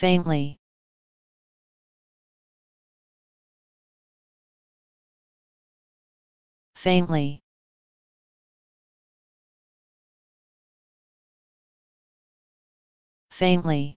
faintly faintly faintly